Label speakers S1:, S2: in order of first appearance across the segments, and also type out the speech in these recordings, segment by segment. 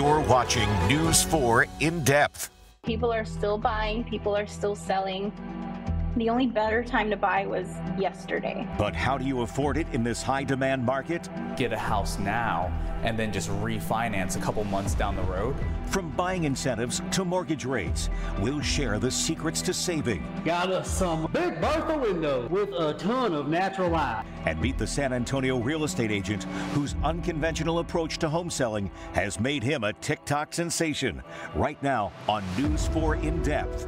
S1: You're watching News 4 in depth.
S2: People are still buying, people are still selling. The only better time to buy was yesterday.
S1: But how do you afford it in this high demand market?
S3: Get a house now and then just refinance a couple months down the road.
S1: From buying incentives to mortgage rates, we'll share the secrets to saving.
S4: Got us some big Bertha windows with a ton of natural light.
S1: And meet the San Antonio real estate agent whose unconventional approach to home selling has made him a TikTok sensation. Right now on News 4 In Depth.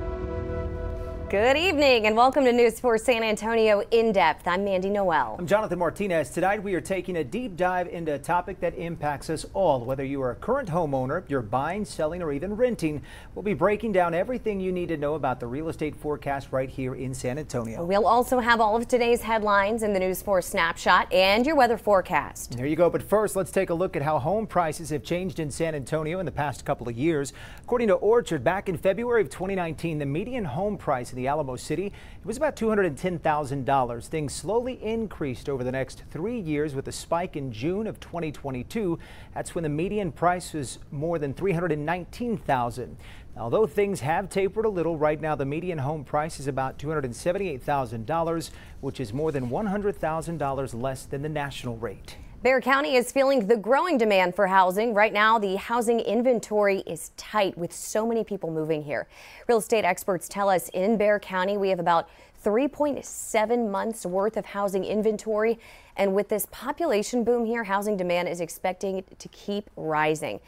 S5: Good evening and welcome to News 4 San Antonio In Depth. I'm Mandy Noel.
S6: I'm Jonathan Martinez. Tonight we are taking a deep dive into a topic that impacts us all. Whether you are a current homeowner, you're buying, selling, or even renting, we'll be breaking down everything you need to know about the real estate forecast right here in San Antonio.
S5: We'll also have all of today's headlines in the News 4 snapshot and your weather forecast.
S6: There you go. But first, let's take a look at how home prices have changed in San Antonio in the past couple of years. According to Orchard, back in February of 2019, the median home price in the Alamo City. It was about $210,000. Things slowly increased over the next three years with a spike in June of 2022. That's when the median price was more than $319,000. Although things have tapered a little, right now the median home price is about $278,000, which is more than $100,000 less than the national rate.
S5: Bexar County is feeling the growing demand for housing. Right now, the housing inventory is tight with so many people moving here. Real estate experts tell us in Bexar County, we have about 3.7 months worth of housing inventory. And with this population boom here, housing demand is expecting to keep rising.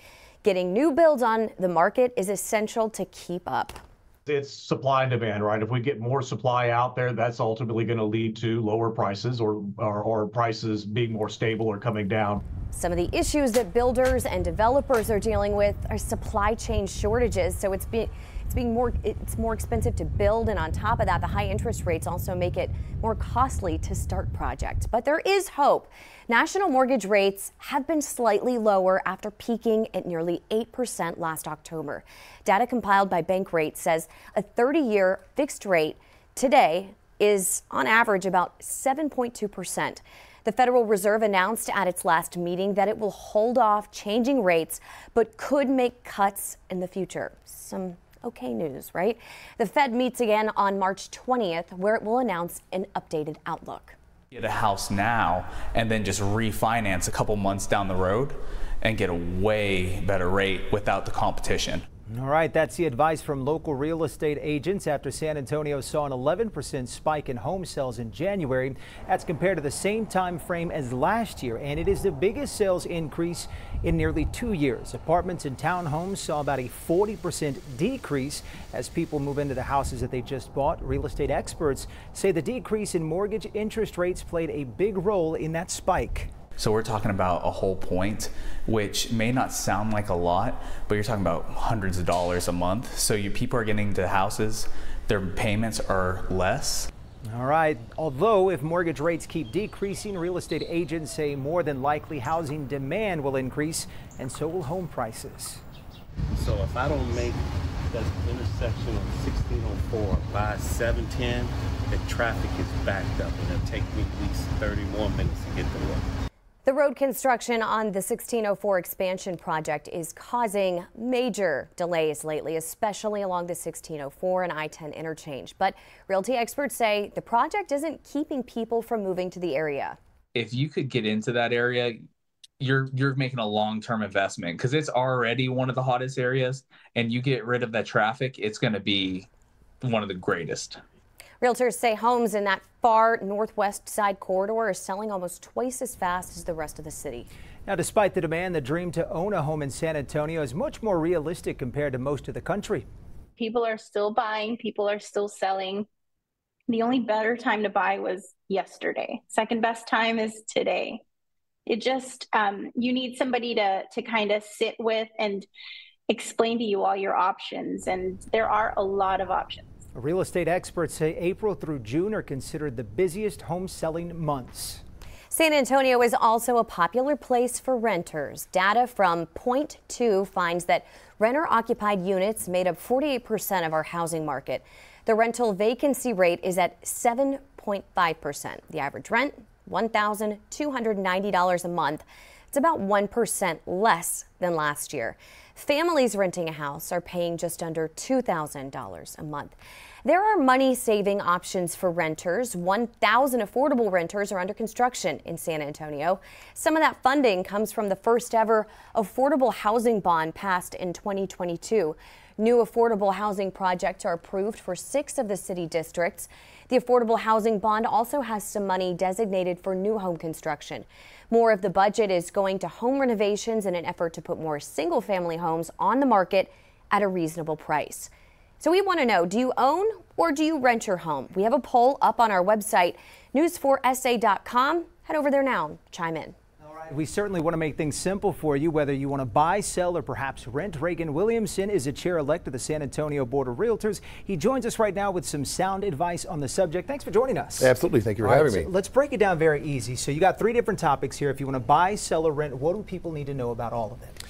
S5: Getting new builds on the market is essential to keep up
S7: it's supply and demand, right? If we get more supply out there, that's ultimately going to lead to lower prices or, or, or prices being more stable or coming down.
S5: Some of the issues that builders and developers are dealing with are supply chain shortages. So it's being it's being more it's more expensive to build and on top of that the high interest rates also make it more costly to start projects. But there is hope. National mortgage rates have been slightly lower after peaking at nearly 8% last October. Data compiled by Bankrate says a 30-year fixed rate today is on average about 7.2%. The Federal Reserve announced at its last meeting that it will hold off changing rates, but could make cuts in the future. Some okay news, right? The Fed meets again on March 20th, where it will announce an updated outlook.
S3: Get a house now and then just refinance a couple months down the road and get a way better rate without the competition.
S6: All right, that's the advice from local real estate agents after San Antonio saw an 11% spike in home sales in January. That's compared to the same time frame as last year, and it is the biggest sales increase in nearly two years. Apartments and townhomes saw about a 40% decrease as people move into the houses that they just bought. Real estate experts say the decrease in mortgage interest rates played a big role in that spike.
S3: So we're talking about a whole point, which may not sound like a lot, but you're talking about hundreds of dollars a month. So you people are getting to houses, their payments are less.
S6: All right. Although if mortgage rates keep decreasing, real estate agents say more than likely housing demand will increase and so will home prices.
S8: So if I don't make that intersection of 1604 by 710, the traffic is backed up and it'll take me at least 30 more minutes to get to work.
S5: The road construction on the 1604 expansion project is causing major delays lately, especially along the 1604 and I-10 interchange. But realty experts say the project isn't keeping people from moving to the area.
S3: If you could get into that area, you're you're making a long-term investment because it's already one of the hottest areas and you get rid of that traffic, it's going to be one of the greatest.
S5: Realtors say homes in that far northwest side corridor are selling almost twice as fast as the rest of the city.
S6: Now, despite the demand, the dream to own a home in San Antonio is much more realistic compared to most of the country.
S2: People are still buying, people are still selling. The only better time to buy was yesterday. Second best time is today. It just um, you need somebody to to kind of sit with and explain to you all your options, and there are a lot of options.
S6: Real estate experts say April through June are considered the busiest home selling months.
S5: San Antonio is also a popular place for renters. Data from Point Two finds that renter occupied units made up 48% of our housing market. The rental vacancy rate is at 7.5%. The average rent, $1,290 a month. It's about 1% less than last year. Families renting a house are paying just under $2,000 a month. There are money saving options for renters. 1,000 affordable renters are under construction in San Antonio. Some of that funding comes from the first ever affordable housing bond passed in 2022. New affordable housing projects are approved for six of the city districts. The affordable housing bond also has some money designated for new home construction. More of the budget is going to home renovations in an effort to put more single family homes on the market at a reasonable price. So we want to know do you own or do you rent your home? We have a poll up on our website, news4sa.com. Head over there now, chime in.
S6: We certainly want to make things simple for you, whether you want to buy, sell, or perhaps rent. Reagan Williamson is a chair elect of the San Antonio Board of Realtors. He joins us right now with some sound advice on the subject. Thanks for joining us.
S9: Absolutely. Thank you for
S6: All
S9: having
S6: right,
S9: me.
S6: so let's break it down very easy. So you got three different topics here. If you want to buy, sell, or rent, what do people need to know about all of it?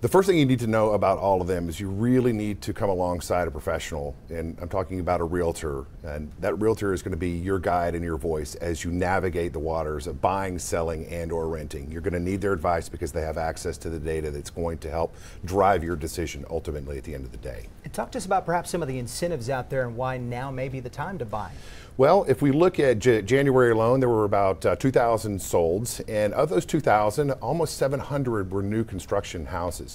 S9: The first thing you need to know about all of them is you really need to come alongside a professional, and I'm talking about a realtor. And that realtor is going to be your guide and your voice as you navigate the waters of buying, selling, and/or renting. You're going to need their advice because they have access to the data that's going to help drive your decision ultimately at the end of the day.
S6: And talk to us about perhaps some of the incentives out there and why now may be the time to buy.
S9: Well, if we look at J- January alone, there were about uh, 2,000 solds, and of those 2,000, almost 700 were new construction houses.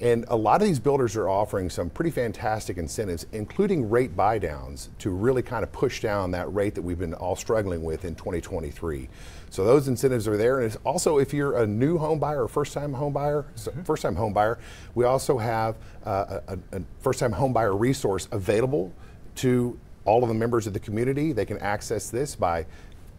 S9: And a lot of these builders are offering some pretty fantastic incentives, including rate buy downs, to really kind of push down that rate that we've been all struggling with in 2023. So those incentives are there. And it's also if you're a new home buyer or first time home buyer, so first time home buyer, we also have uh, a, a first time home buyer resource available to all of the members of the community. They can access this by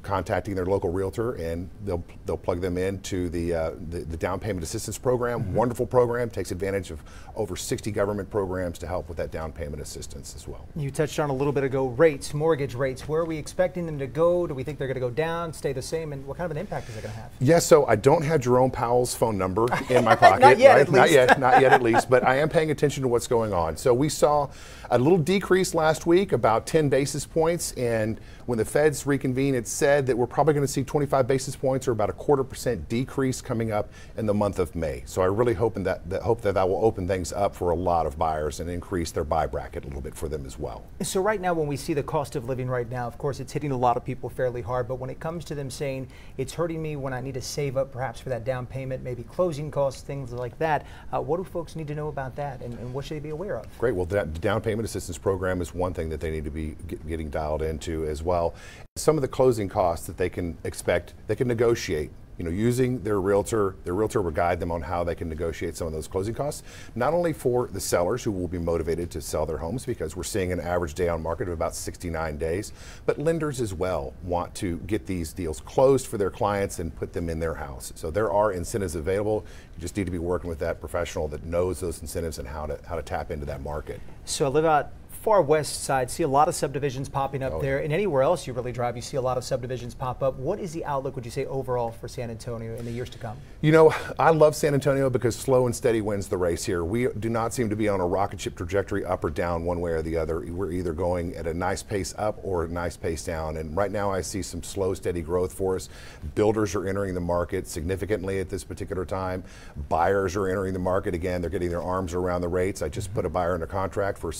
S9: contacting their local realtor and they'll they'll plug them into the uh, the, the down payment assistance program. Wonderful program takes advantage of over 60 government programs to help with that down payment assistance as well.
S6: You touched on a little bit ago rates, mortgage rates. Where are we expecting them to go? Do we think they're going to go down, stay the same? And what kind of an impact is it going to have?
S9: Yes, so I don't have Jerome Powell's phone number in my pocket.
S6: Not yet,
S9: right?
S6: at
S9: Not yet, not yet at least, but I am paying attention to what's going on. So we saw a little decrease last week, about 10 basis points, and when the Feds reconvene, it said that we're probably going to see 25 basis points or about a quarter percent decrease coming up in the month of May. So I really hope that, that hope that that will open things up for a lot of buyers and increase their buy bracket a little bit for them as well.
S6: So right now, when we see the cost of living right now, of course, it's hitting a lot of people fairly hard. But when it comes to them saying it's hurting me when I need to save up, perhaps for that down payment, maybe closing costs, things like that, uh, what do folks need to know about that, and, and what should they be aware of?
S9: Great. Well, that the down payment assistance program is one thing that they need to be get, getting dialed into as well. Some of the closing costs that they can expect, they can negotiate. You know, using their realtor, their realtor will guide them on how they can negotiate some of those closing costs. Not only for the sellers who will be motivated to sell their homes because we're seeing an average day on market of about 69 days, but lenders as well want to get these deals closed for their clients and put them in their house. So there are incentives available. You just need to be working with that professional that knows those incentives and how to how to tap into that market.
S6: So I live out far west side, see a lot of subdivisions popping up
S9: Oh,
S6: there, and anywhere else you really drive, you see a lot of subdivisions pop up. What is the outlook, would you say, overall for San Antonio in the years to come?
S9: You know, I love San Antonio because slow and steady wins the race here. We do not seem to be on a rocket ship trajectory up or down one way or the other. We're either going at a nice pace up or a nice pace down. And right now I see some slow, steady growth for us. Builders are entering the market significantly at this particular time. Buyers are entering the market again. They're getting their arms around the rates. I just put a buyer under contract for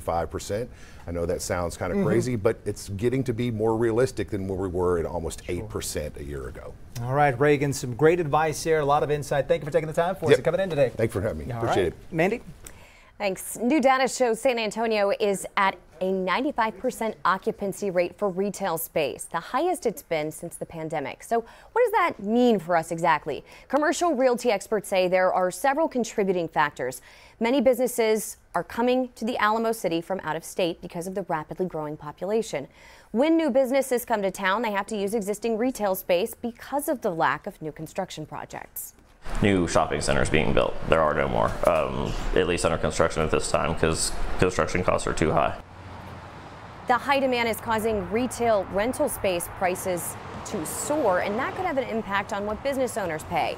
S9: 6.35%. I know that sounds kind of mm-hmm. crazy, but it's getting to be more realistic than where we were at almost 8% a year ago.
S6: All right, Reagan, some great advice here, a lot of insight. Thank you for taking the time for us
S9: Yep.
S6: and coming in today.
S9: Thanks for having me.
S6: All
S9: Appreciate
S6: right.
S9: it.
S6: Mandy?
S5: Thanks. New data shows San Antonio is at a 95% occupancy rate for retail space, the highest it's been since the pandemic. So, what does that mean for us exactly? Commercial realty experts say there are several contributing factors. Many businesses are coming to the Alamo City from out of state because of the rapidly growing population. When new businesses come to town, they have to use existing retail space because of the lack of new construction projects
S10: new shopping centers being built. There are no more, um, at least under construction at this time, because construction costs are too high.
S5: The high demand is causing retail rental space prices to soar, and that could have an impact on what business owners pay.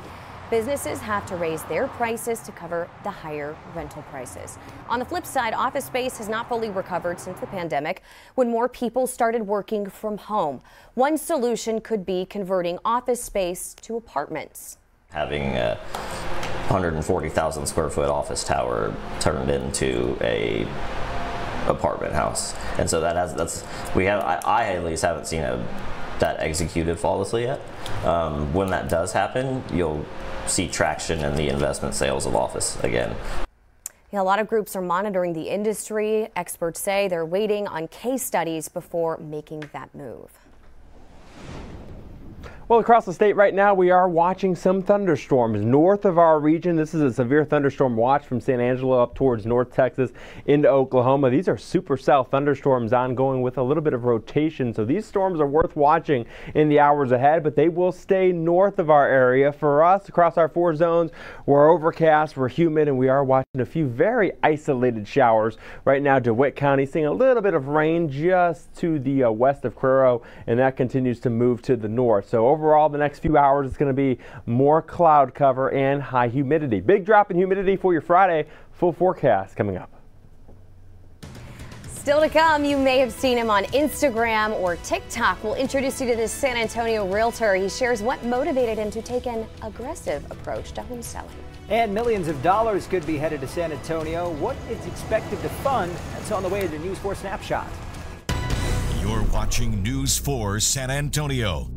S5: Businesses have to raise their prices to cover the higher rental prices. On the flip side, office space has not fully recovered since the pandemic when more people started working from home. One solution could be converting office space to apartments.
S10: Having a 140,000 square foot office tower turned into a apartment house, and so that has that's we have I, I at least haven't seen a that executed flawlessly yet. Um, when that does happen, you'll see traction in the investment sales of office again.
S5: Yeah, a lot of groups are monitoring the industry. Experts say they're waiting on case studies before making that move.
S11: Well, across the state right now, we are watching some thunderstorms north of our region. This is a severe thunderstorm watch from San Angelo up towards North Texas into Oklahoma. These are supercell thunderstorms ongoing with a little bit of rotation. So these storms are worth watching in the hours ahead, but they will stay north of our area. For us, across our four zones, we're overcast, we're humid, and we are watching a few very isolated showers. Right now, DeWitt County seeing a little bit of rain just to the uh, west of Cuero, and that continues to move to the north. So over overall, the next few hours, it's going to be more cloud cover and high humidity. Big drop in humidity for your Friday. Full forecast coming up.
S5: Still to come, you may have seen him on Instagram or TikTok. We'll introduce you to this San Antonio realtor. He shares what motivated him to take an aggressive approach to home selling.
S6: And millions of dollars could be headed to San Antonio. What is expected to fund? That's on the way to the News 4 Snapshot.
S1: You're watching News 4 San Antonio.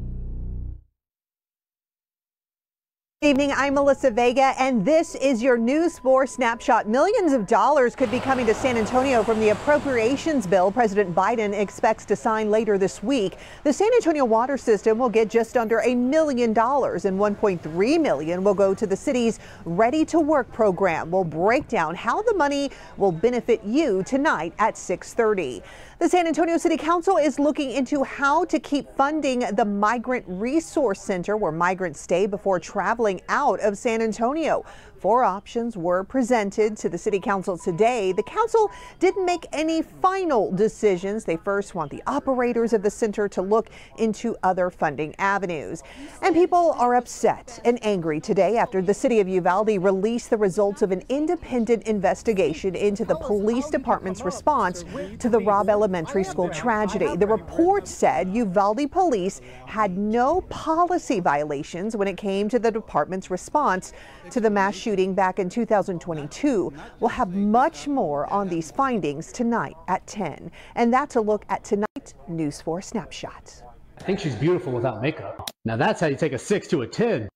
S12: Evening. I'm Melissa Vega, and this is your News 4 snapshot. Millions of dollars could be coming to San Antonio from the appropriations bill President Biden expects to sign later this week. The San Antonio water system will get just under a million dollars, and 1.3 million will go to the city's Ready to Work program. We'll break down how the money will benefit you tonight at 6:30. The San Antonio City Council is looking into how to keep funding the Migrant Resource Center where migrants stay before traveling out of San Antonio. Four options were presented to the City Council today. The Council didn't make any final decisions. They first want the operators of the center to look into other funding avenues. And people are upset and angry today after the City of Uvalde released the results of an independent investigation into the police department's response to the Robb Elementary School tragedy. The report said Uvalde police had no policy violations when it came to the department's response to the mass shooting shooting back in 2022. We'll have much more on these findings tonight at 10. And that's a look at tonight's News 4 Snapshot.
S4: I think she's beautiful without makeup. Now that's how you take a 6 to a 10.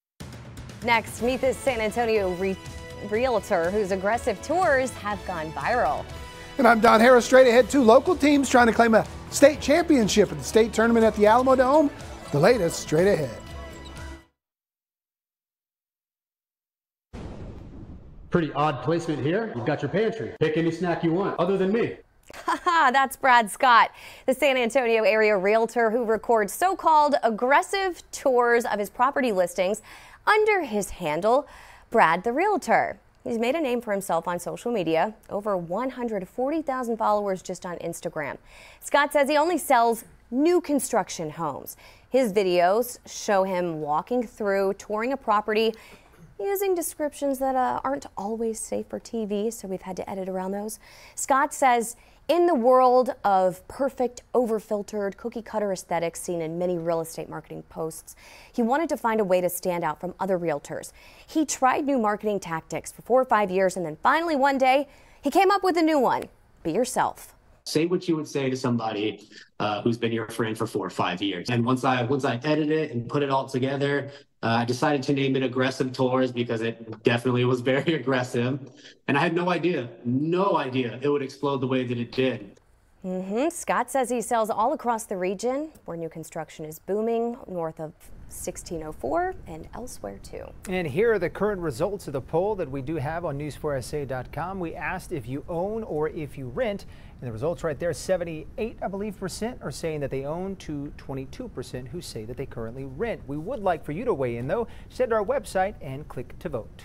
S5: Next, meet this San Antonio re realtor whose aggressive tours have gone viral.
S13: And I'm Don Harris, straight ahead. Two local teams trying to claim a state championship at the state tournament at the Alamo Dome. The latest, straight ahead.
S4: Pretty odd placement here. You've got your pantry. Pick any snack you want, other than me.
S5: That's Brad Scott, the San Antonio area realtor who records so-called aggressive tours of his property listings under his handle, Brad the Realtor. He's made a name for himself on social media, over 140,000 followers just on Instagram. Scott says he only sells new construction homes. His videos show him walking through, touring a property, using descriptions that uh, aren't always safe for TV, so we've had to edit around those. Scott says, in the world of perfect, overfiltered, cookie cutter aesthetics seen in many real estate marketing posts, he wanted to find a way to stand out from other realtors. He tried new marketing tactics for four or five years, and then finally one day, he came up with a new one be yourself
S14: say what you would say to somebody uh, who's been your friend for four or five years. And once I once I edited it and put it all together, uh, I decided to name it Aggressive Tours because it definitely was very aggressive. And I had no idea, no idea it would explode the way that it did.
S5: Mm-hmm. Scott says he sells all across the region where new construction is booming, north of 1604 and elsewhere too.
S6: And here are the current results of the poll that we do have on news4sa.com. We asked if you own or if you rent, and the results right there 78, I believe, percent are saying that they own to 22 percent who say that they currently rent. We would like for you to weigh in though. Head to our website and click to vote.